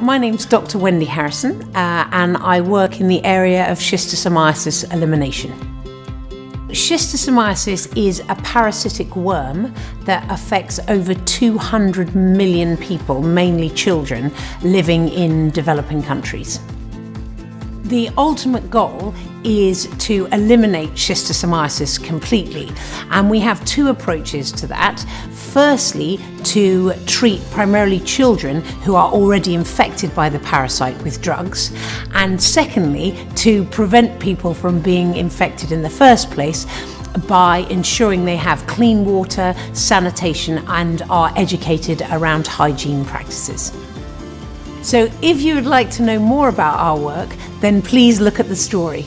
My name's Dr. Wendy Harrison, uh, and I work in the area of schistosomiasis elimination. Schistosomiasis is a parasitic worm that affects over 200 million people, mainly children, living in developing countries. The ultimate goal is to eliminate schistosomiasis completely, and we have two approaches to that. Firstly, to treat primarily children who are already infected by the parasite with drugs, and secondly, to prevent people from being infected in the first place by ensuring they have clean water, sanitation, and are educated around hygiene practices. So if you would like to know more about our work, then please look at the story.